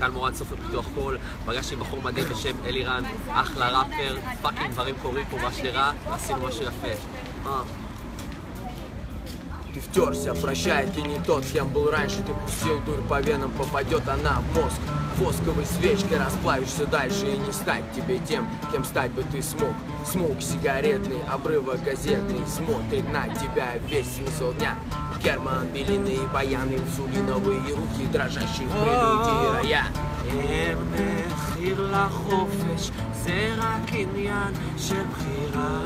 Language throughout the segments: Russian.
כאן מורד סוף לפיתוח קול, פגשתי בחור מדהים בשם אלירן, אחלה ראפר, פאקינג דברים קורים פה, מה שרע, ועשינו משהו יפה. אה. Ты втерся, прощай, ты не тот, кем был раньше Ты пустил дурь по венам, попадет она в мозг Восковой свечкой расплавишься дальше И не стать тебе тем, кем стать бы ты смог Смог сигаретный, обрывок газетный Смотрит на тебя весь смысл дня Герман, белины, баяны, инсулиновые руки Дрожащие в прелюдии рая אין מחיר לחופש, זה רק עניין של בחירה.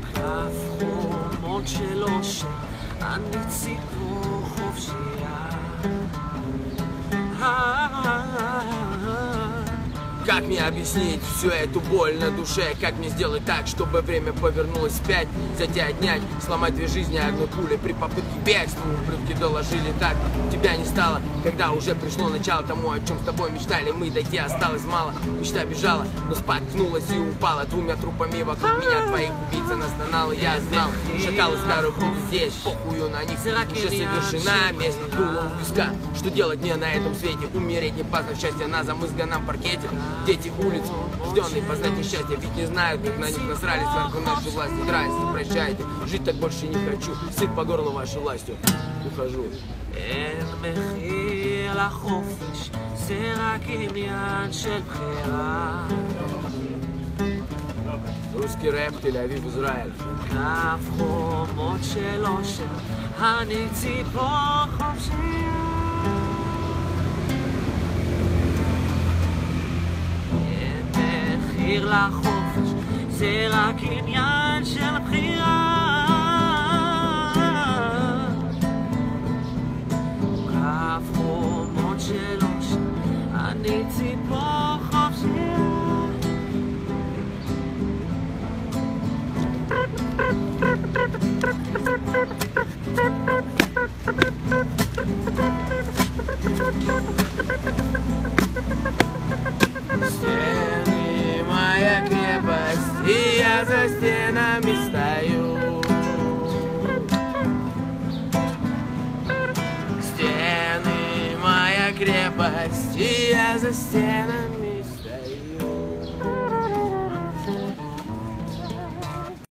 וכף חומות של אושר, אני ציפור חופשייה. Как мне объяснить всю эту боль на душе? Как мне сделать так, чтобы время повернулось вспять? Взять и отнять, сломать две жизни одной пули При попытке бегства? Ублюдки доложили так Тебя не стало, когда уже пришло начало тому, о чем с тобой мечтали. Мы дойти осталось мало, мечта бежала, но споткнулась и упала Двумя трупами вокруг меня. Твоих убийц она стонала Я знал, шакалы старых будут здесь, похую на них Уже совершена. месть, дуло у виска. Что делать мне на этом свете? Умереть не поздно, счастье на замызганном паркете Дети улиц, рожденные познать несчастье Ведь не знают, как на них насрали сверху нашей власти Здрасте, прощайте, жить так больше не хочу Сыт по горло вашей властью, ухожу אין מחיר לחופש, זה רק עניין של בחירה. Русский рэп, Тель-Авив, Израиль כף חומות של אושר, אני eerla hofs ze ra kinyan shel bkhira ka fro mot shelom ani ti стенами стою Стены моя крепость, и я за стенами